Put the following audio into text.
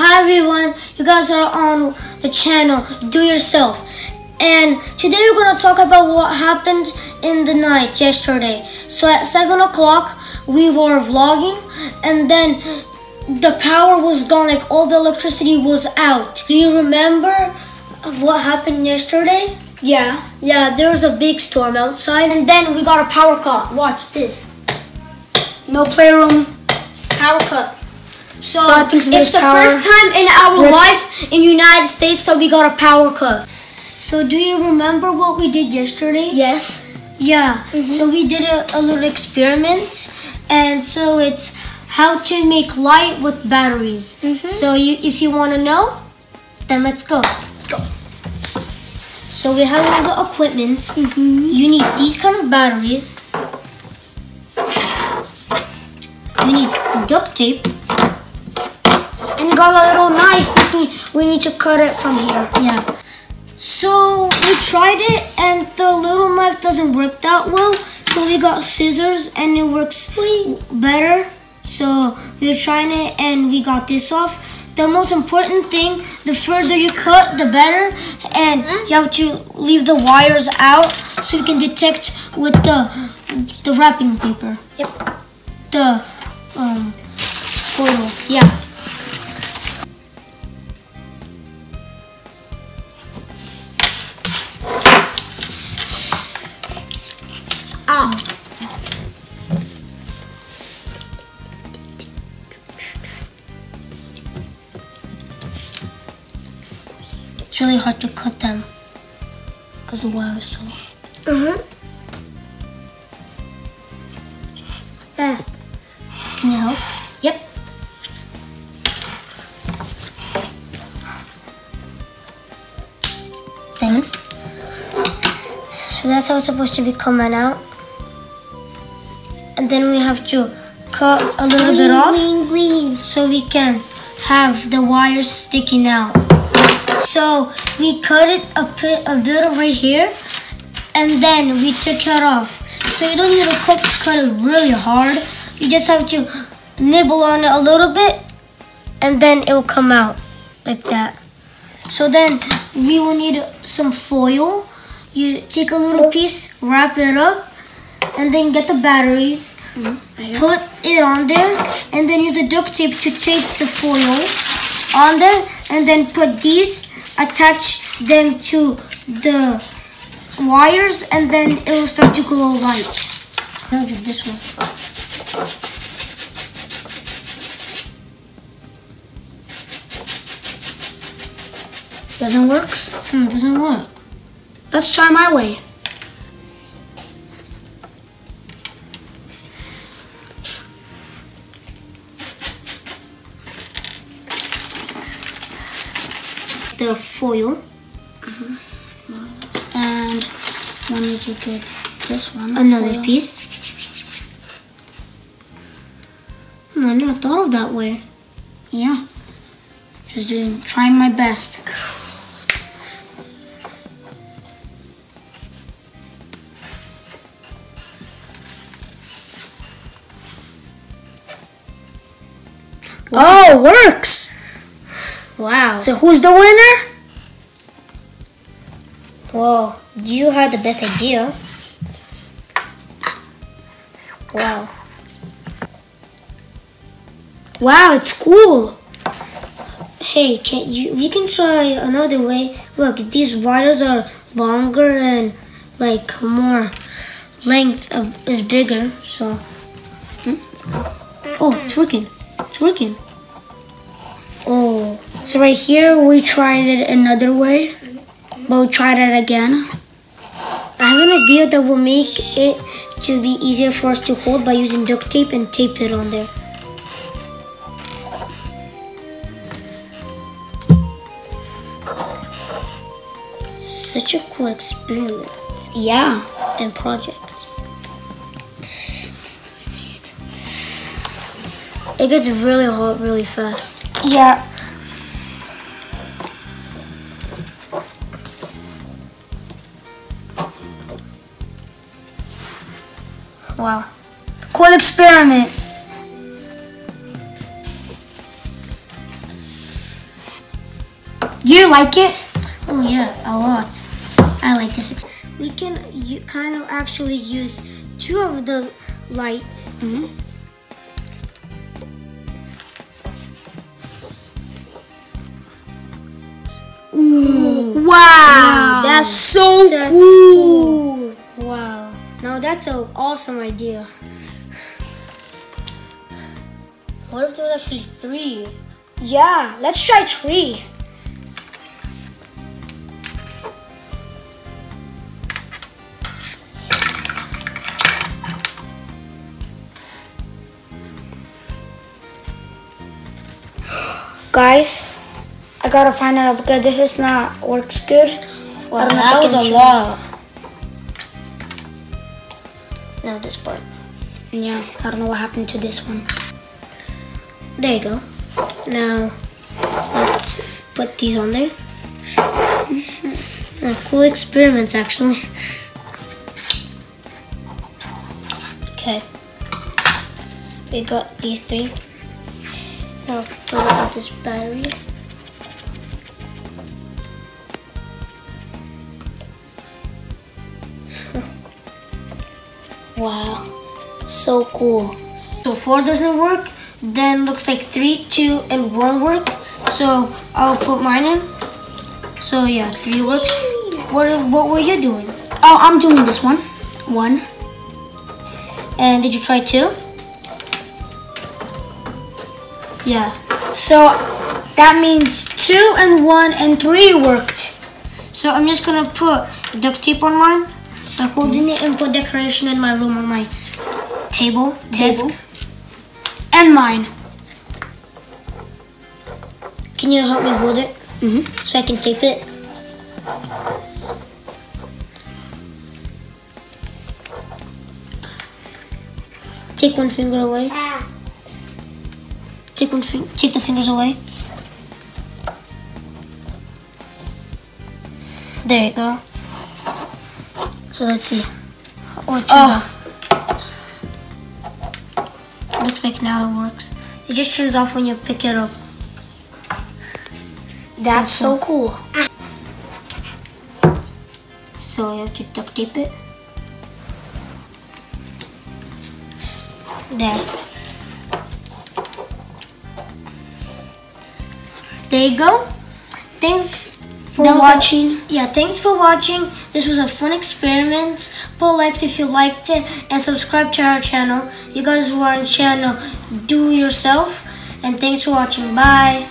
Hi everyone, you guys are on the channel Do Yourself. And today we're going to talk about what happened in the night yesterday. So at 7 o'clock we were vlogging and then the power was gone, like all the electricity was out. Do you remember what happened yesterday? Yeah. Yeah, there was a big storm outside and then we got a power cut. Watch this. No playroom. Power cut. So, So it's the power- first time in our life in United States that we got a power cut. So do you remember what we did yesterday? Yes. Yeah. Mm-hmm. So we did a, a little experiment, and so it's how to make light with batteries. Mm-hmm. So you, if you want to know, then let's go. Let's go. So we have all the equipment. Mm-hmm. You need these kind of batteries. You need duct tape. Got a little knife. We need, we need to cut it from here. Yeah. So we tried it and the little knife doesn't work that well. So we got scissors and it works better. So we were trying it and we got this off. The most important thing, the further you cut, the better. And you have to leave the wires out so you can detect with the the wrapping paper. Yep. The um foil. Yeah. It's really hard to cut them because the wire is so. Uh-huh. Ah. Can you help? Yep. Thanks. So that's how it's supposed to be coming out. And then we have to cut a little bit off Green, green. so we can have the wires sticking out. So we cut it a bit, a bit right here, and then we took it off. So you don't need to cut it really hard. You just have to nibble on it a little bit, and then it will come out like that. So then we will need some foil. You take a little piece, wrap it up, and then get the batteries put it on there and then use the duct tape to tape the foil on there and then put these attach them to the wires and then it will start to glow light. I'll do this one. Doesn't work? Hmm, doesn't work. Let's try my way. The foil, And we need to get this one. another foil. piece. Hmm, I never thought of that way. Yeah. Just doing, trying my best. Oh, works! Wow. So who's the winner? Well, you had the best idea. Wow. Wow, it's cool. Hey, can you we can try another way. Look, these wires are longer and like more length of, is bigger, so Hmm? Oh, it's working. It's working. Oh, so right here we tried it another way, but we tried it again. I have an idea that will make it to be easier for us to hold by using duct tape and tape it on there. Such a cool experiment Yeah. and project. It gets really hot really fast. Yeah. Wow. Cool experiment. You like it? Oh yeah, a lot. I like this. We can kind of actually use two of the lights. Mm-hmm. Ooh, wow, that's so That's cool. Wow. Now that's an awesome idea. What if there was actually three? Yeah, let's try three. Guys, I gotta find out because this is not works good. Wow, I don't know that was a lot. Now this part. Yeah, I don't know what happened to this one. There you go. Now let's put these on there. Cool experiments actually. Okay. We got these three. Now put it on this battery. Wow, so cool. So four doesn't work, then looks like three, two, and one work. So I'll put mine in. So yeah, three works. What what were you doing? Oh, I'm doing this one. One. And did you try two? Yeah. So that means two and one and three worked. So I'm just gonna put duct tape on mine. I'm holding it and put decoration in my room on my table, desk. Table. And mine. Can you help me hold it Mm-hmm. so I can tape it? Take one finger away. Take one finger. Take the fingers away. There you go. So let's see. Oh, it turns Oh. off. Looks like now it works. It just turns off when you pick it up. That's so cool. So you have to duct tape it. There. There you go. Thanks For That was a- watching. yeah, thanks for watching. This was a fun experiment. Put likes if you liked it and subscribe to our channel. You guys who are on channel, do yourself. And thanks for watching. Bye.